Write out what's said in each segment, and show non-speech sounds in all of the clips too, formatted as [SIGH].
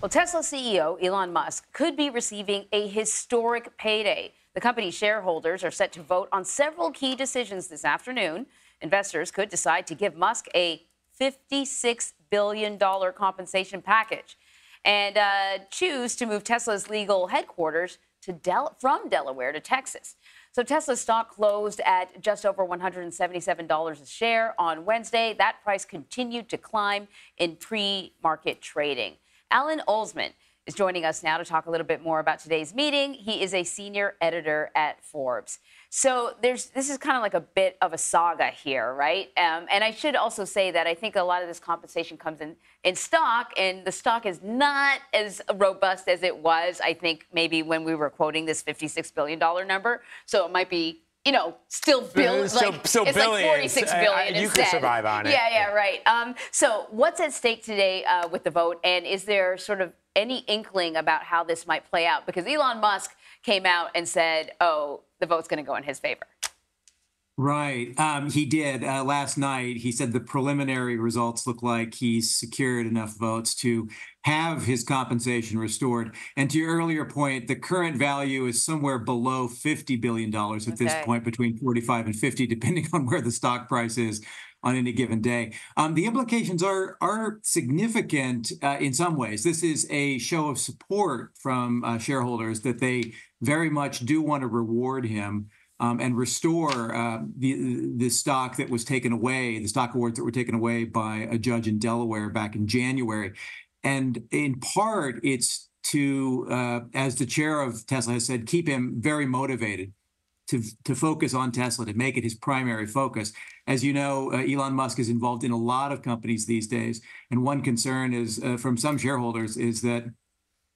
Well, Tesla CEO Elon Musk could be receiving a historic payday. The company's shareholders are set to vote on several key decisions this afternoon. Investors could decide to give Musk a $56 billion compensation package and uh, choose to move Tesla's legal headquarters to Del- from Delaware to Texas. So Tesla stock closed at just over $177 a share on Wednesday. That price continued to climb in pre market trading. Alan Ohnsman is joining us now to talk a little bit more about today's meeting. He is a senior editor at Forbes. So there's this is kind of like a bit of a saga here, right? Um, and I should also say that I think a lot of this compensation comes in in stock, and the stock is not as robust as it was. I think maybe when we were quoting this 56 billion dollar number, so it might be you know, still billions. So, like, so it's billions. like 46 billion I, I, you instead. could survive on it. Yeah, yeah, right. Um, so what's at stake today uh, with the vote, and is there sort of any inkling about how this might play out? Because Elon Musk came out and said, "Oh, the vote's going to go in his favor." Right. Um, he did uh, last night. He said the preliminary results look like he's secured enough votes to have his compensation restored. And to your earlier point, the current value is somewhere below $50 billion at okay. this point, between 45 and 50, depending [LAUGHS] on where the stock price is on any given day. Um, the implications are are significant uh, in some ways. This is a show of support from uh, shareholders that they very much do want to reward him um, and restore uh, the the stock that was taken away, the stock awards that were taken away by a judge in Delaware back in January. And in part, it's to, uh, as the chair of Tesla has said, keep him very motivated to, to focus on Tesla, to make it his primary focus. As you know, uh, Elon Musk is involved in a lot of companies these days. And one concern is uh, from some shareholders is that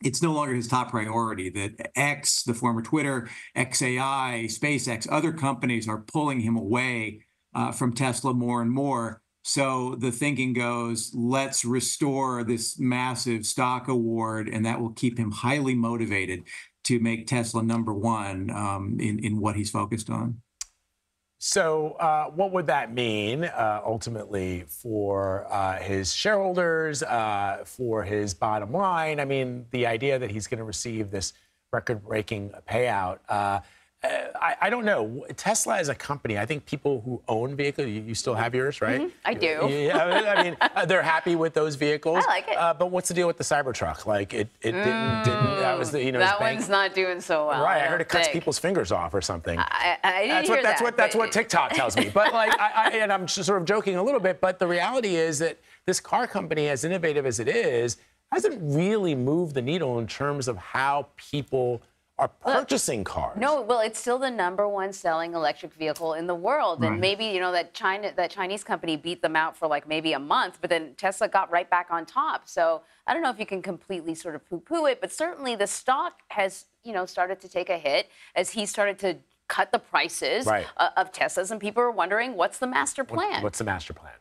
it's no longer his top priority. That X, the former Twitter, xAI, SpaceX, other companies are pulling him away uh, from Tesla more and more. So the thinking goes, let's restore this massive stock award, and that will keep him highly motivated to make Tesla number one um, in in what he's focused on. So, uh, what would that mean uh, ultimately for uh, his shareholders, for his bottom line? I mean, the idea that he's going to receive this record breaking payout I, I, don't know. Tesla as a company, I think people who own vehicles, you, you still have yours, right? Mm-hmm. I do. Yeah, I mean, uh, they're happy with those vehicles. I like it. Uh, but what's the deal with the Cybertruck? Like, it, it didn't, mm, didn't, that was the, you know, that one's not doing so well. Right. I, I heard it think. cuts people's fingers off or something. I, I didn't that's hear what, that's that, what, that's what TikTok tells me. But like, I, and I'm sort of joking a little bit, but the reality is that this car company, as innovative as it is, hasn't really moved the needle in terms of how people are purchasing cars. No, well, it's still the number one selling electric vehicle in the world, right. and maybe you know that China, that Chinese company beat them out for like maybe a month, but then Tesla got right back on top. So I don't know if you can completely sort of poo-poo it, but certainly the stock has you know started to take a hit as he started to cut the prices right. uh, of Teslas, and people are wondering what's the master plan. What, what's the master plan?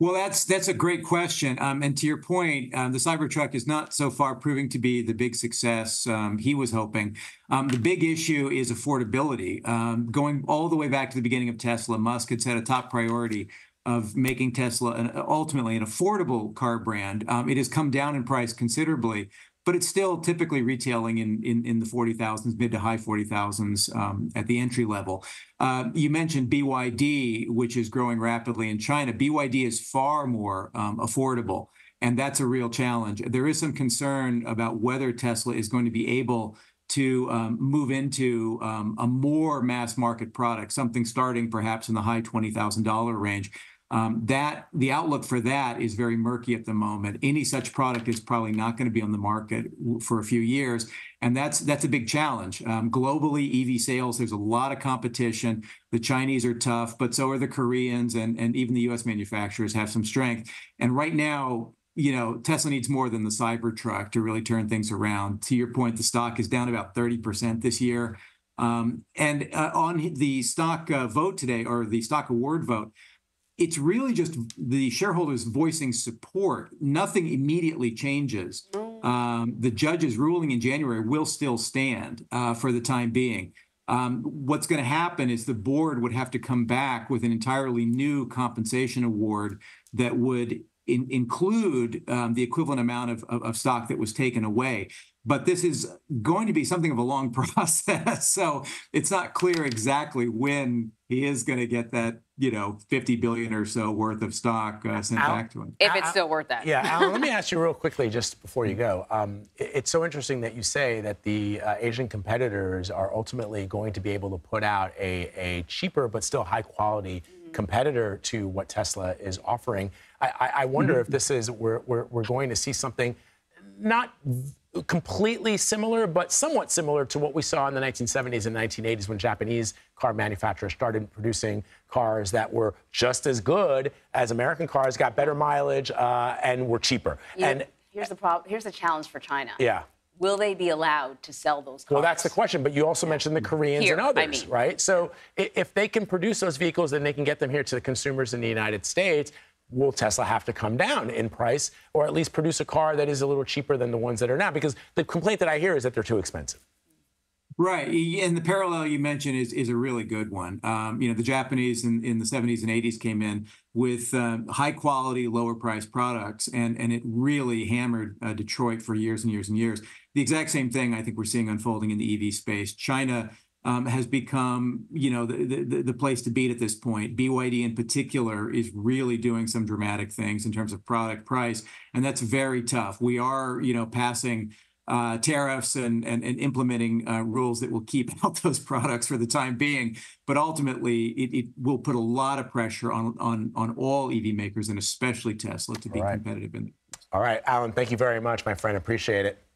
Well, that's that's a great question. Um, and to your point, um, the Cybertruck is not so far proving to be the big success um, he was hoping. Um, the big issue is affordability. Um, going all the way back to the beginning of Tesla, Musk had set a top priority of making Tesla an, ultimately an affordable car brand. Um, it has come down in price considerably, but it's still typically retailing in the forty thousands, mid to high forty thousands um, at the entry level. Uh, you mentioned BYD, which is growing rapidly in China. BYD is far more um, affordable, and that's a real challenge. There is some concern about whether Tesla is going to be able to um, move into a more mass market product, something starting perhaps in the high twenty thousand dollar range. Um, that the outlook for that is very murky at the moment. Any such product is probably not going to be on the market for a few years, and that's that's a big challenge. Um, globally, EV sales there's a lot of competition. The Chinese are tough, but so are the Koreans, and and even the U.S. manufacturers have some strength. And right now, you know, Tesla needs more than the Cybertruck to really turn things around. To your point, the stock is down about 30% this year. Um, and uh, on the stock uh, vote today, or the stock award vote, it's really just the shareholders voicing support. Nothing immediately changes. Mm. Um, the judge's ruling in January will still stand uh, for the time being. Um, what's going to happen is the board would have to come back with an entirely new compensation award that would in, include um, the equivalent amount of, of, of stock that was taken away. But this is going to be something of a long [LAUGHS] process. so it's not clear exactly when he is going to get that, you know, 50 billion or so worth of stock uh, sent Al- back to him. If it's still worth that. Yeah, Alan, let me [LAUGHS] ask you real quickly just before you go. Um, it- it's so interesting that you say that the uh, Asian competitors are ultimately going to be able to put out a, a cheaper but still high quality competitor to what Tesla is offering. I, I, I wonder if this is, we're, we're, we're going to see something not v- completely similar, but somewhat similar to what we saw in the 1970s and 1980s when Japanese car manufacturers started producing cars that were just as good as American cars, got better mileage, uh, and were cheaper. And here's the problem. Here's the challenge for China. yeah. Will they be allowed to sell those cars? Well, that's the question. But you also mentioned the Koreans Here, and I others, mean. right? So if they can produce those vehicles, then they can get them here to the consumers in the United States. Will Tesla have to come down in price, or at least produce a car that is a little cheaper than the ones that are now? Because the complaint that I hear is that they're too expensive. Right, and the parallel you mentioned is is a really good one. Um, you know, the Japanese in, in the 70s and 80s came in with um, high quality, lower price products, and and it really hammered uh, Detroit for years and years and years. The exact same thing I think we're seeing unfolding in the EV space. China has become, you know, the, the the place to beat at this point. BYD in particular is really doing some dramatic things in terms of product price, and that's very tough. We are, you know, passing uh, tariffs and, and, and implementing uh, rules that will keep [LAUGHS] out those products for the time being. But ultimately, it, it will put a lot of pressure on, on, on all EV makers and especially Tesla to be competitive in All right, Alan, thank you very much, my friend. Appreciate it.